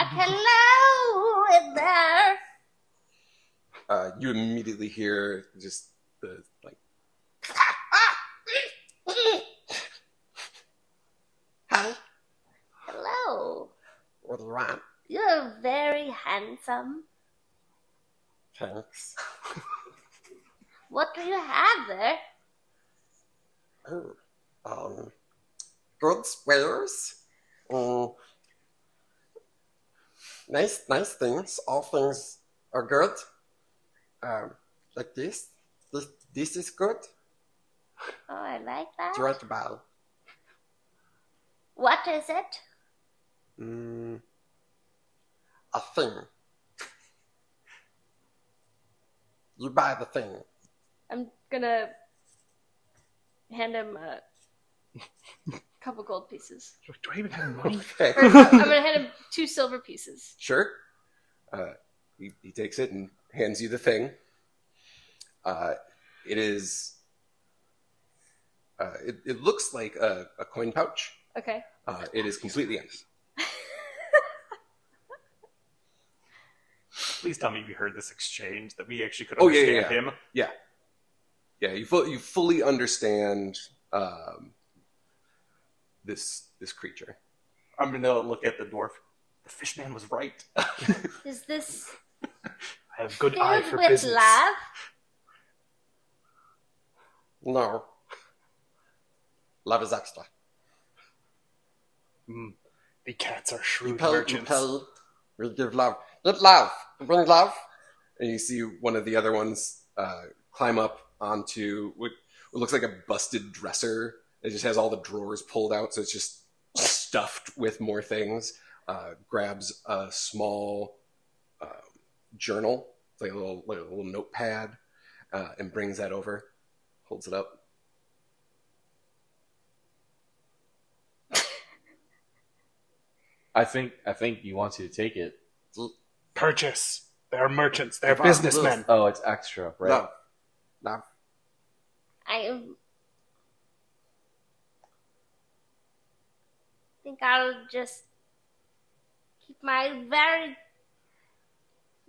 back. Hello there. Uh, you immediately hear just the like Hi, Hello. what do you want? You're very handsome. Thanks. What do you have there? Oh, um, goods, wares, um, nice, nice things. All things are good. Um, like this. This, this is good. Oh, I like that. You want? What is it? Mm, a thing. You buy the thing. I'm gonna hand him a couple gold pieces. Do I even have money? okay, Or, I'm gonna hand him two silver pieces. sure. Uh, he, he takes it and hands you the thing. Uh, it is. Uh, it, it looks like a, a coin pouch. Okay. Uh, it is completely empty. Please tell me you heard this exchange that we actually could Oh, yeah, understand yeah, him. Yeah, you fu- you fully understand um, this this creature. I'm gonna look at the dwarf. The fish man was right. Is this I have good eye filled for with business. love? No. Love is extra. Mm, the cats are You shrewd pay, you merchants. pay, we give love. Give love. Bring love. and you see one of the other ones uh, climb up onto what, what looks like a busted dresser. It just has all the drawers pulled out, so it's just stuffed with more things. Uh, grabs a small uh, journal, like a little, like a little notepad, uh, and brings that over. Holds it up. I think I think he wants you to take it. Purchase. They're merchants. They're Wow, businessmen. Oh, it's extra, right? Love. Love. I think I'll just keep my very,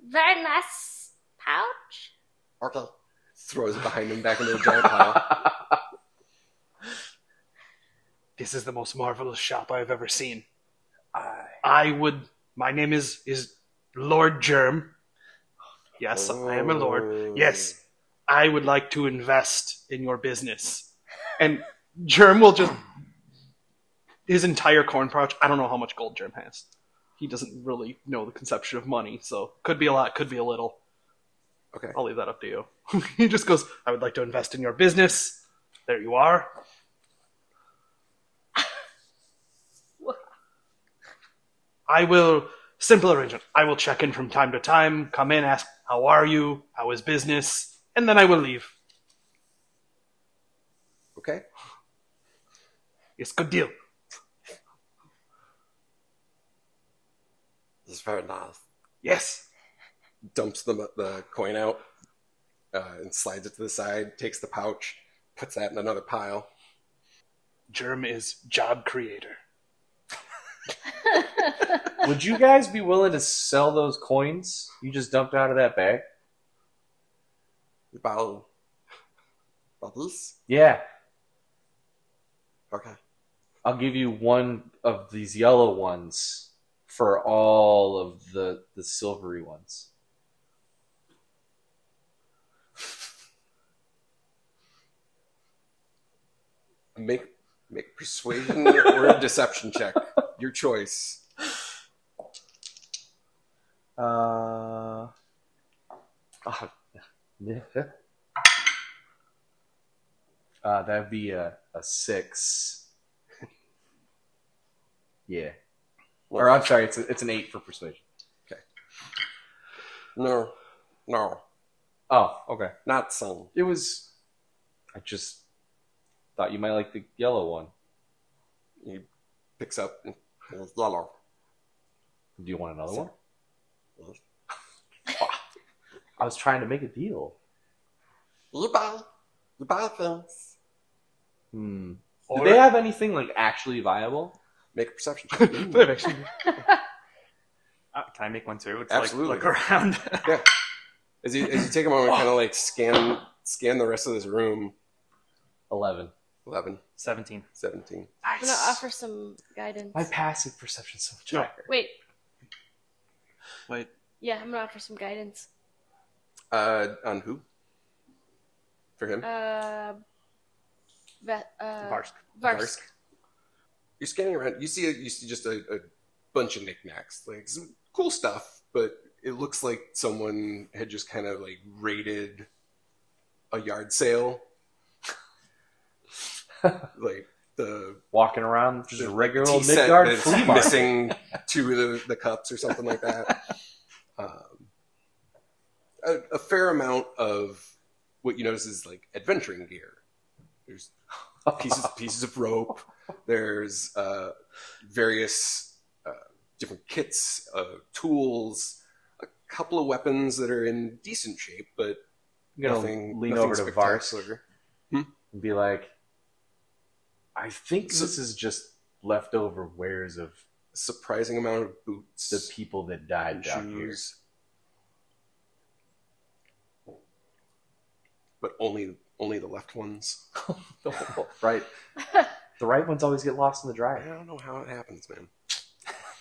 very nice pouch. Okay. Throws it behind him back into the giant pile. This is the most marvelous shop I've ever seen. I, I would. My name is is Lord Germ. Yes, I am a lord. Oh. Yes, I would like to invest in your business. And Germ will just his entire corn pouch. I don't know how much gold Germ has. He doesn't really know the conception of money, so could be a lot, could be a little. Okay. I'll leave that up to you. he just goes, I would like to invest in your business. There you are. I will simple arrangement. I will check in from time to time, come in, ask how are you, how is business, and then I will leave. Okay. Yes, good deal. It's very nice. Yes. Dumps the the coin out uh, and slides it to the side. Takes the pouch, puts that in another pile. Germ is job creator. would you guys be willing to sell those coins you just dumped out of that bag? You buy, buy? Yeah, Okay. I'll give you one of these yellow ones for all of the the silvery ones. Make make persuasion or a deception check. Your choice. Uh, oh, yeah. uh, that'd be a, a six. yeah. Or I'm sorry, it's a, it's an eight for persuasion. Okay. No. No. Oh, okay. Not some. It was. I just thought you might like the yellow one. He picks up. and- It's yellow. Do you want another one? I was trying to make a deal. You buy. You buy things. Hmm. Do they have anything like actually viable? Make a perception check. They've actually- Can I make one too? It's Absolutely. Like, look around. Yeah. As you as you take a moment, kind of like scan scan the rest of this room. 11. 11, 17. 17. I'm gonna offer some guidance. My passive perception's so much No. higher. Wait, Wait, yeah, I'm gonna offer some guidance. Uh, on who? For him. Uh, Vet, uh, Varsk. Varsk. You're scanning around. You see a, you see just a, a bunch of knickknacks, like some cool stuff, but it looks like someone had just kind of like raided a yard sale. like the Walking around just a regular old Midgard flea market. missing two of the, the cups or something like that. Um, a, a fair amount of what you notice is like adventuring gear. There's pieces pieces of rope. There's uh, various uh, different kits, uh, tools, a couple of weapons that are in decent shape, but I'm gonna nothing. lean nothing over to Vars spectacular. and be like, I think So- this is just leftover wares of Surprising amount of boots, the people that died down here. but only only the left ones. right. The right ones always get lost in the I don't know how it happens, man.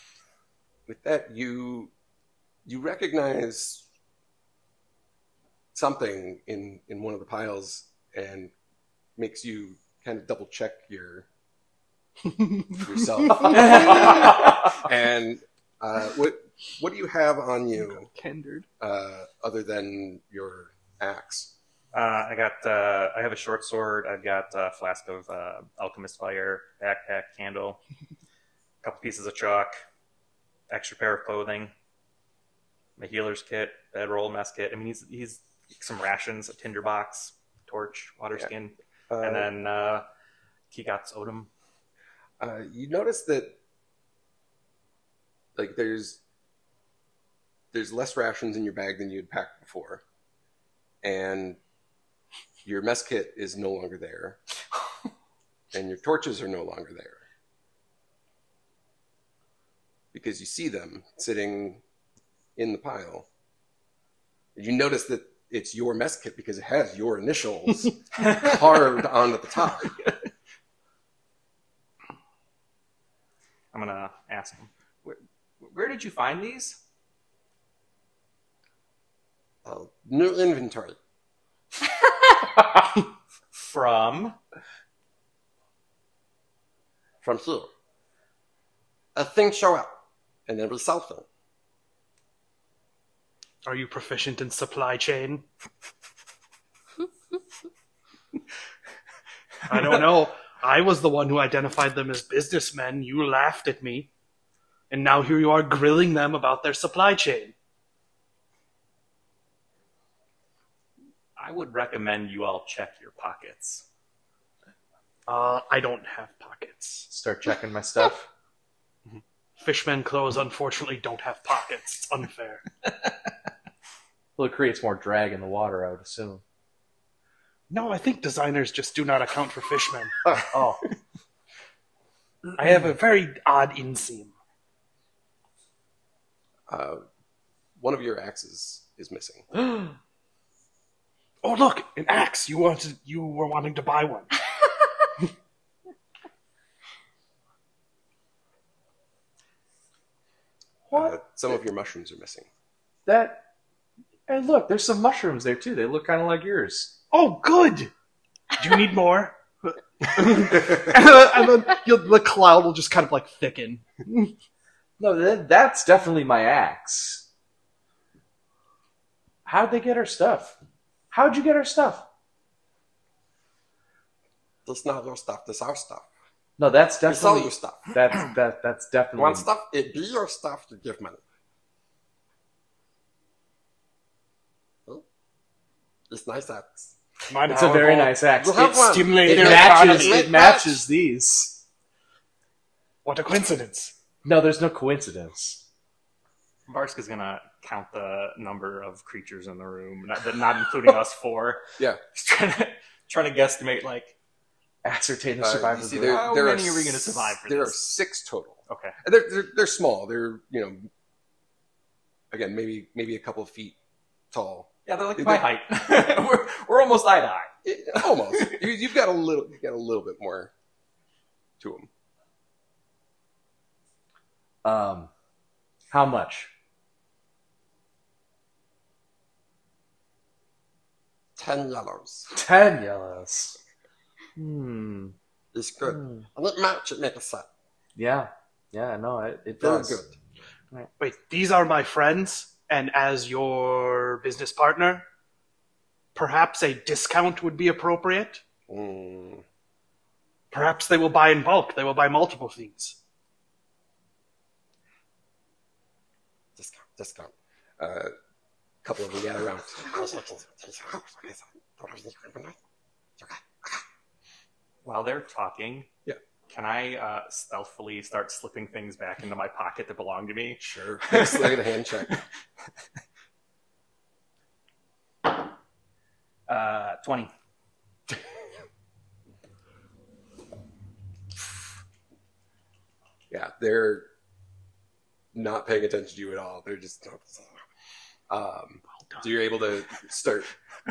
With that, you you recognize something in in one of the piles, and makes you kind of double check your yourself. and uh, what what do you have on you Kendered. uh, other than your axe? Uh, I got. Uh, I have a short sword. I've got a flask of uh, alchemist fire, backpack, candle, a couple pieces of chalk, extra pair of clothing, my healer's kit, bedroll, mess kit. I mean, he's he's some rations, a tinder box, torch, water Yeah. skin, Uh, and then uh, Kigat's odom. uh, you notice that like there's there's less rations in your bag than you had packed before and your mess kit is no longer there and your torches are no longer there because you see them sitting in the pile you notice that it's your mess kit because it has your initials carved onto the top I'm gonna ask him, where, where did you find these? Uh, new inventory. From from here. A thing show up, and then we sell them. Are you proficient in supply chain? I don't know. I was the one who identified them as businessmen. You laughed at me. And now here you are grilling them about their supply chain. I would recommend you all check your pockets. Uh, I don't have pockets. Start checking my stuff. Fishmen clothes unfortunately don't have pockets. It's unfair. Well, it creates more drag in the water, I would assume. No, I think designers just do not account for fishmen. Oh, I have a very odd inseam. uh, one of your axes is missing Oh, look, an axe. You wanted, you were wanting to buy one. Uh, some of your mushrooms are missing. that. And look, there's some mushrooms there too. They look kind of like yours. Oh, good. Do you need more? and then you'll, the cloud will just kind of like thicken. No, that, that's definitely my axe. How'd they get our stuff? How'd you get our stuff? This not your stuff, this our stuff. No, that's We sell definitely you stuff. that's that that's definitely One stuff? It be your stuff to give money. It's nice axe. Mine It's a very nice axe. You have It stimulates It It matches. economy. It matches these. What a coincidence. No, there's no coincidence. Varsk is gonna count the number of creatures in the room, not, not including us four. Yeah. He's trying to trying to guesstimate like Ascertain the Uh, survival. see, rate. there, How there many are are we gonna survive for There are six total. okay. And They're, they're they're small. They're you know again, maybe maybe a couple of feet tall. Yeah, they're like Did my they- height. we're, we're almost eye to eye. It- almost. you, you've got a little. You've got a little bit more to them. Um, how much? Ten yellows. Ten yellows. Hmm. It's good. Hmm. And it match it make a set. Yeah. Yeah. No, it, it Very does. good. Wait, these are my friends, and as your business partner, perhaps a discount would be appropriate. Mm, Perhaps they will buy in bulk. They will buy multiple things. Discount, discount. uh, couple of them gather around. While they're talking, Yeah. can I uh, stealthily start slipping things back into my pocket that belong to me? Sure. Let's look at a hand check. Uh, 20. Yeah, they're not paying attention to you at all. They're just. Um, so you're able to start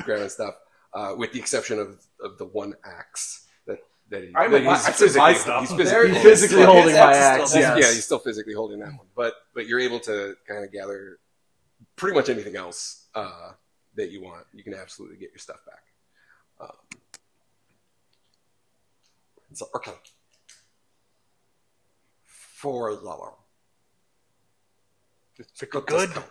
grabbing stuff, uh, with the exception of, of the one axe that that he. I'm that advi- I said my stuff. he's physically, He's physically holding my axe is axe. still Yes. Yeah, he's still physically holding that one, but but you're able to kind of gather pretty much anything else uh, that you want. You can absolutely get your stuff back. Um, So, okay. Four yellow. It's a Good good. discount.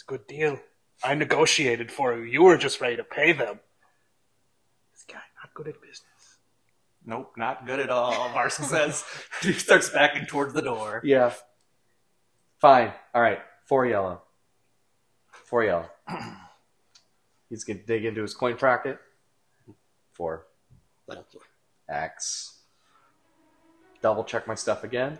It's a good deal. I negotiated for you. You were just ready to pay them. This guy not good at business. Nope, not good at all, Marson says. he starts backing towards the door. Yeah. Fine. All right. Four yellow. Four yellow. He's gonna dig into his coin pocket. Four. Thank you. X. Double check my stuff again.